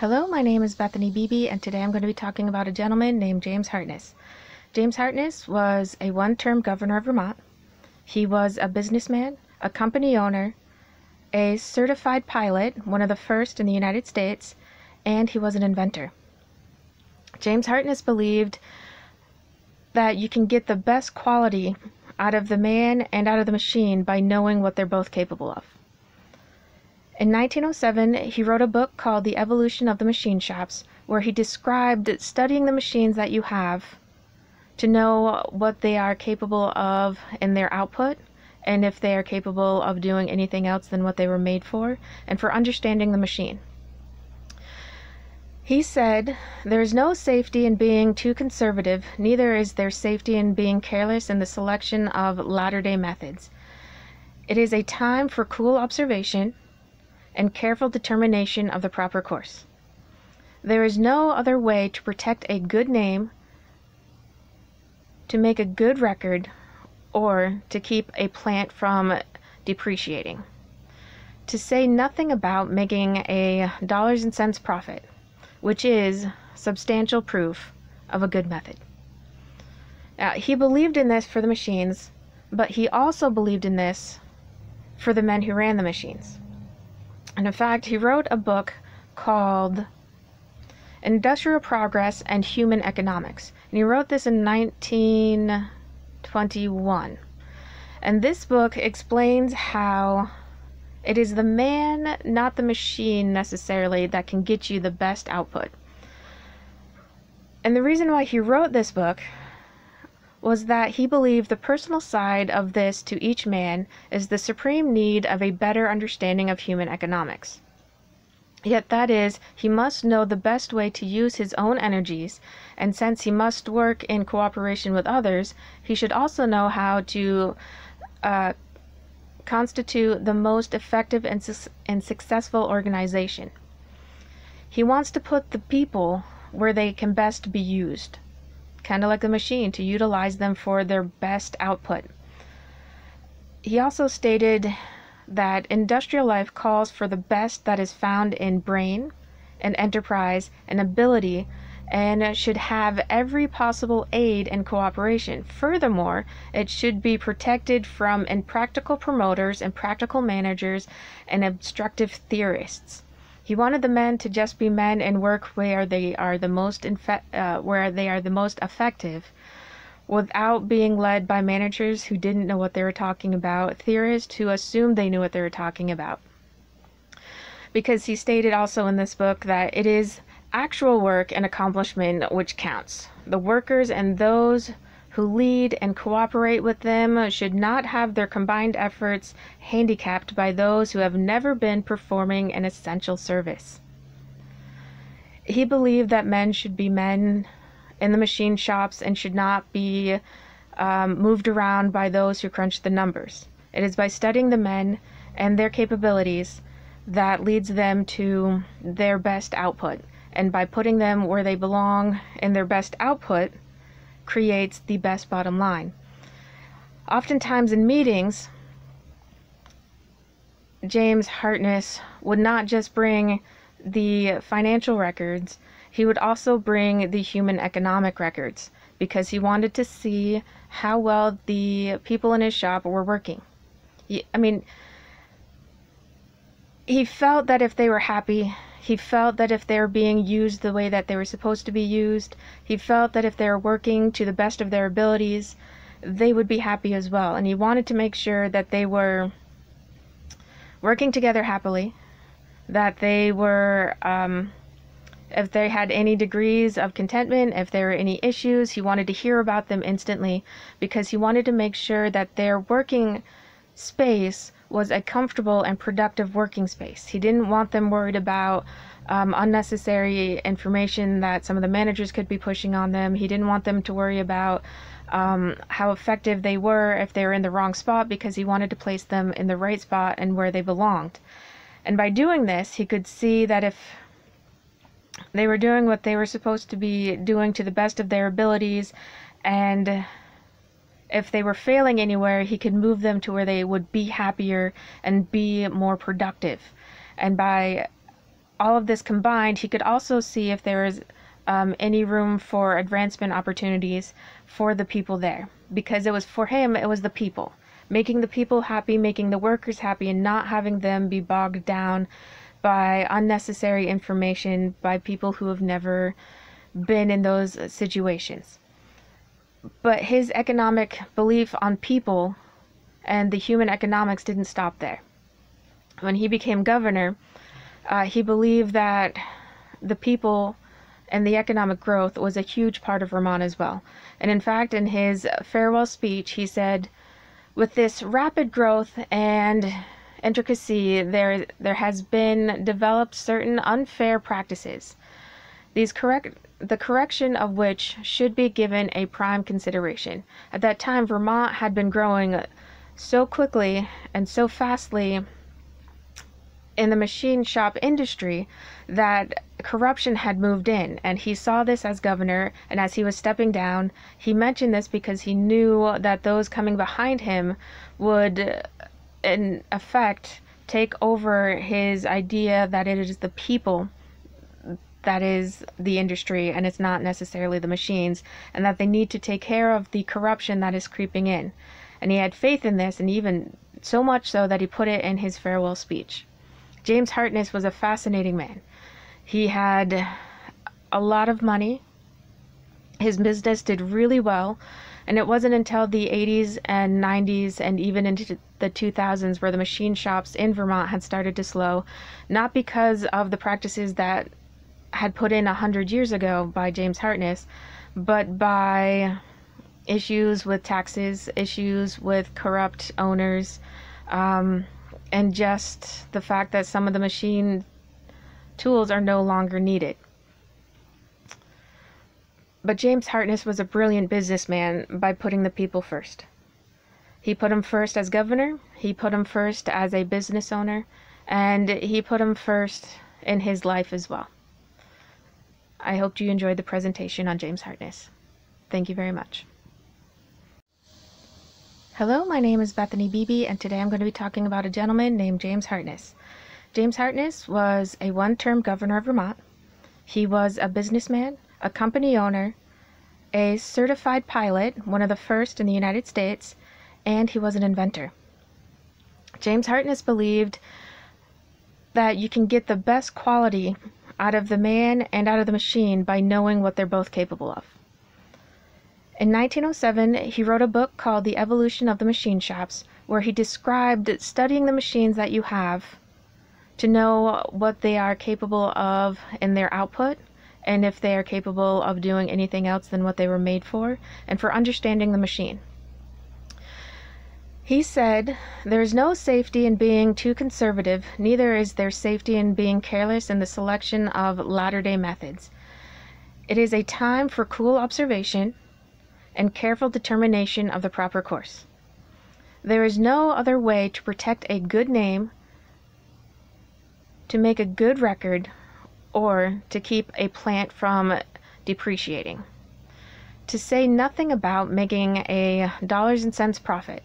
Hello, my name is Bethany Beebe, and today I'm going to be talking about a gentleman named James Hartness. James Hartness was a one term governor of Vermont. He was a businessman, a company owner, a certified pilot, one of the first in the United States, and he was an inventor. James Hartness believed that you can get the best quality out of the man and out of the machine by knowing what they're both capable of. In 1907, he wrote a book called The Evolution of the Machine Shops, where he described studying the machines that you have to know what they are capable of in their output and if they are capable of doing anything else than what they were made for, and for understanding the machine. He said, There is no safety in being too conservative, neither is there safety in being careless in the selection of latter day methods. It is a time for cool observation and careful determination of the proper course. There is no other way to protect a good name, to make a good record, or to keep a plant from depreciating. To say nothing about making a dollars and cents profit which is substantial proof of a good method. Now, he believed in this for the machines, but he also believed in this for the men who ran the machines. And in fact, he wrote a book called Industrial Progress and Human Economics. And he wrote this in 1921. And this book explains how it is the man, not the machine necessarily, that can get you the best output. And the reason why he wrote this book was that he believed the personal side of this to each man is the supreme need of a better understanding of human economics. Yet that is, he must know the best way to use his own energies, and since he must work in cooperation with others, he should also know how to uh, constitute the most effective and, su- and successful organization. He wants to put the people where they can best be used, kind of like a machine, to utilize them for their best output. He also stated that industrial life calls for the best that is found in brain and enterprise and ability and should have every possible aid and cooperation. Furthermore, it should be protected from impractical promoters and practical managers and obstructive theorists. He wanted the men to just be men and work where they are the most uh, where they are the most effective without being led by managers who didn't know what they were talking about, theorists who assumed they knew what they were talking about. Because he stated also in this book that it is actual work and accomplishment which counts. The workers and those who lead and cooperate with them should not have their combined efforts handicapped by those who have never been performing an essential service. He believed that men should be men in the machine shops and should not be um, moved around by those who crunch the numbers. It is by studying the men and their capabilities that leads them to their best output and by putting them where they belong in their best output creates the best bottom line. Oftentimes in meetings, James Hartness would not just bring the financial records, he would also bring the human economic records because he wanted to see how well the people in his shop were working. He, I mean, he felt that if they were happy, he felt that if they were being used the way that they were supposed to be used, he felt that if they were working to the best of their abilities, they would be happy as well. And he wanted to make sure that they were working together happily, that they were, um, if they had any degrees of contentment, if there were any issues, he wanted to hear about them instantly because he wanted to make sure that their working space was a comfortable and productive working space. He didn't want them worried about um, unnecessary information that some of the managers could be pushing on them. He didn't want them to worry about um, how effective they were if they were in the wrong spot because he wanted to place them in the right spot and where they belonged. And by doing this, he could see that if they were doing what they were supposed to be doing to the best of their abilities and if they were failing anywhere, he could move them to where they would be happier and be more productive. And by all of this combined, he could also see if there was um, any room for advancement opportunities for the people there. Because it was for him, it was the people. Making the people happy, making the workers happy, and not having them be bogged down by unnecessary information by people who have never been in those situations. But his economic belief on people and the human economics didn't stop there. When he became governor, uh, he believed that the people and the economic growth was a huge part of Vermont as well. And in fact, in his farewell speech, he said, with this rapid growth and intricacy, there there has been developed certain unfair practices. These correct the correction of which should be given a prime consideration. At that time, Vermont had been growing so quickly and so fastly in the machine shop industry that corruption had moved in and he saw this as governor and as he was stepping down he mentioned this because he knew that those coming behind him would in effect take over his idea that it is the people that is the industry and it's not necessarily the machines and that they need to take care of the corruption that is creeping in and he had faith in this and even so much so that he put it in his farewell speech James Hartness was a fascinating man. He had a lot of money. His business did really well. And it wasn't until the 80s and 90s and even into the 2000s where the machine shops in Vermont had started to slow, not because of the practices that had put in a hundred years ago by James Hartness, but by issues with taxes, issues with corrupt owners, um, and just the fact that some of the machine tools are no longer needed. But James Hartness was a brilliant businessman by putting the people first. He put him first as governor, he put him first as a business owner, and he put him first in his life as well. I hope you enjoyed the presentation on James Hartness. Thank you very much. Hello, my name is Bethany Beebe, and today I'm going to be talking about a gentleman named James Hartness. James Hartness was a one term governor of Vermont. He was a businessman, a company owner, a certified pilot, one of the first in the United States, and he was an inventor. James Hartness believed that you can get the best quality out of the man and out of the machine by knowing what they're both capable of. In 1907, he wrote a book called The Evolution of the Machine Shops, where he described studying the machines that you have to know what they are capable of in their output and if they are capable of doing anything else than what they were made for, and for understanding the machine. He said, There is no safety in being too conservative, neither is there safety in being careless in the selection of latter day methods. It is a time for cool observation and careful determination of the proper course. There is no other way to protect a good name, to make a good record, or to keep a plant from depreciating. To say nothing about making a dollars and cents profit,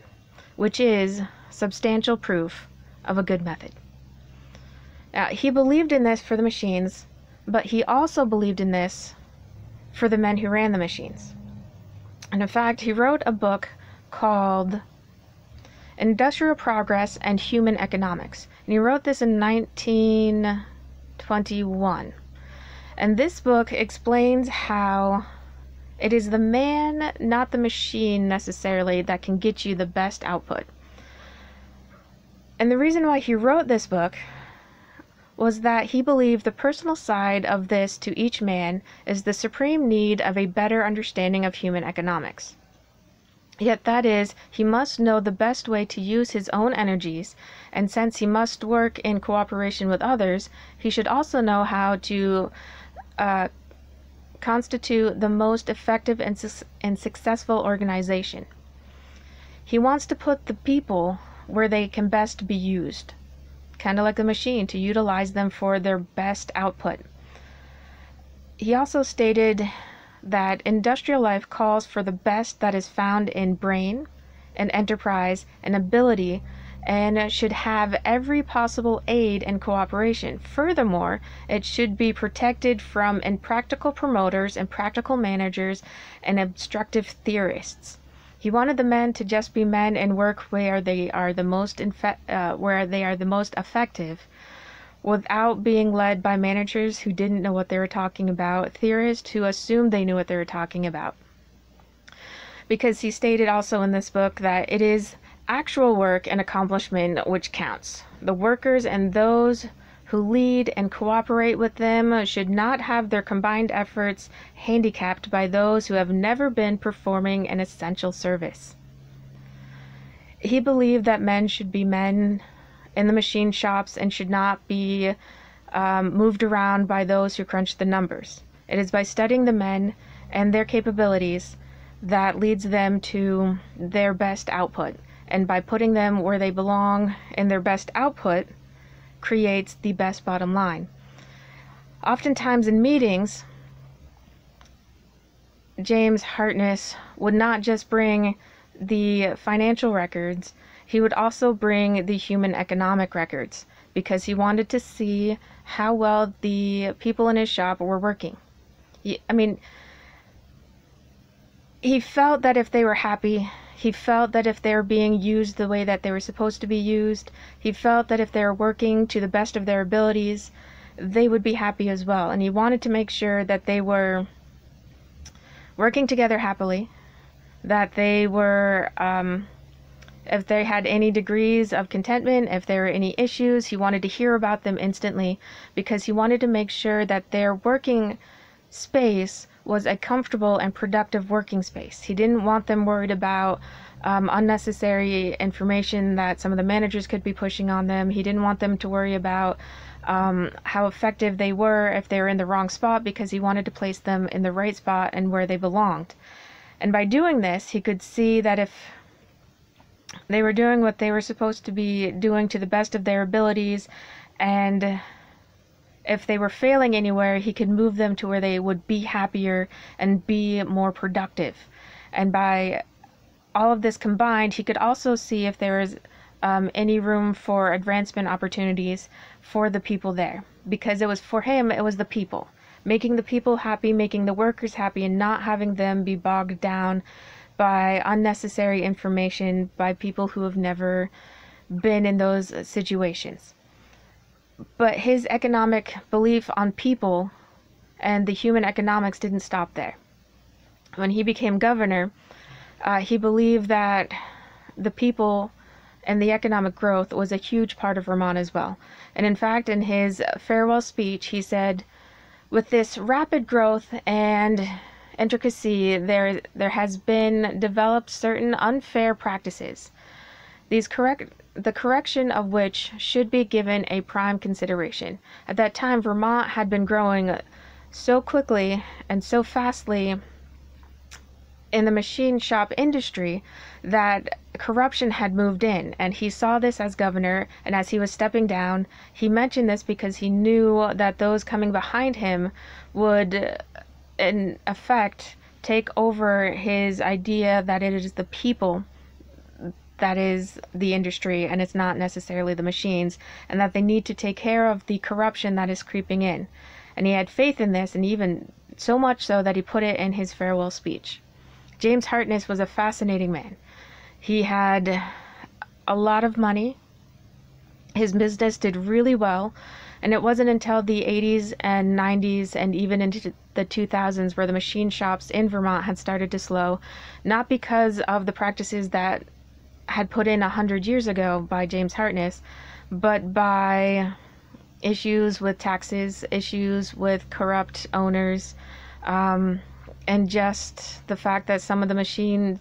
which is substantial proof of a good method. Now, he believed in this for the machines, but he also believed in this for the men who ran the machines. And in fact, he wrote a book called Industrial Progress and Human Economics. And he wrote this in 1921. And this book explains how it is the man, not the machine necessarily, that can get you the best output. And the reason why he wrote this book was that he believed the personal side of this to each man is the supreme need of a better understanding of human economics. Yet that is, he must know the best way to use his own energies, and since he must work in cooperation with others, he should also know how to uh, constitute the most effective and, su- and successful organization. He wants to put the people where they can best be used kind of like a machine, to utilize them for their best output. He also stated that industrial life calls for the best that is found in brain and enterprise and ability and should have every possible aid and cooperation. Furthermore, it should be protected from impractical promoters, impractical managers, and obstructive theorists. He wanted the men to just be men and work where they are the most uh, where they are the most effective, without being led by managers who didn't know what they were talking about, theorists who assumed they knew what they were talking about. Because he stated also in this book that it is actual work and accomplishment which counts. The workers and those who lead and cooperate with them should not have their combined efforts handicapped by those who have never been performing an essential service. He believed that men should be men in the machine shops and should not be um, moved around by those who crunch the numbers. It is by studying the men and their capabilities that leads them to their best output. And by putting them where they belong in their best output, creates the best bottom line. Oftentimes in meetings, James Hartness would not just bring the financial records, he would also bring the human economic records because he wanted to see how well the people in his shop were working. He, I mean, he felt that if they were happy, he felt that if they were being used the way that they were supposed to be used, he felt that if they were working to the best of their abilities, they would be happy as well. And he wanted to make sure that they were working together happily, that they were, um, if they had any degrees of contentment, if there were any issues, he wanted to hear about them instantly because he wanted to make sure that their working space was a comfortable and productive working space. He didn't want them worried about um, unnecessary information that some of the managers could be pushing on them. He didn't want them to worry about um, how effective they were if they were in the wrong spot because he wanted to place them in the right spot and where they belonged. And by doing this, he could see that if they were doing what they were supposed to be doing to the best of their abilities and if they were failing anywhere, he could move them to where they would be happier and be more productive. And by all of this combined, he could also see if there was um, any room for advancement opportunities for the people there. Because it was for him, it was the people. Making the people happy, making the workers happy, and not having them be bogged down by unnecessary information by people who have never been in those situations but his economic belief on people and the human economics didn't stop there. When he became governor, uh, he believed that the people and the economic growth was a huge part of Vermont as well. And in fact, in his farewell speech, he said, "With this rapid growth and intricacy, there there has been developed certain unfair practices. These correct the correction of which should be given a prime consideration. At that time, Vermont had been growing so quickly and so fastly in the machine shop industry that corruption had moved in and he saw this as governor and as he was stepping down he mentioned this because he knew that those coming behind him would in effect take over his idea that it is the people that is the industry and it's not necessarily the machines, and that they need to take care of the corruption that is creeping in. And he had faith in this, and even so much so that he put it in his farewell speech. James Hartness was a fascinating man. He had a lot of money. His business did really well. And it wasn't until the 80s and 90s and even into the 2000s where the machine shops in Vermont had started to slow, not because of the practices that had put in a hundred years ago by James Hartness, but by issues with taxes, issues with corrupt owners, um, and just the fact that some of the machine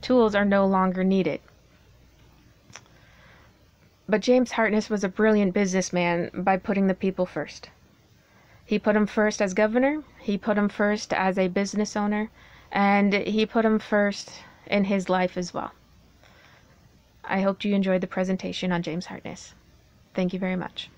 tools are no longer needed. But James Hartness was a brilliant businessman by putting the people first. He put him first as governor, he put him first as a business owner, and he put him first in his life as well. I hope you enjoyed the presentation on James Hartness. Thank you very much.